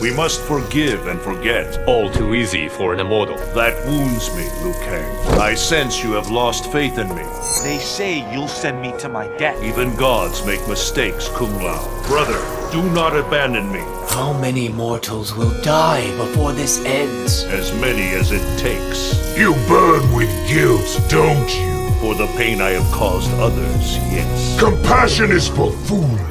We must forgive and forget. All too easy for an immortal. That wounds me, Liu Kang. I sense you have lost faith in me. They say you'll send me to my death. Even gods make mistakes, Kung Lao. Brother, do not abandon me. How many mortals will die before this ends? As many as it takes. You burn with guilt, don't you? For the pain I have caused others, yes. Compassion is for fools.